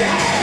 Yes!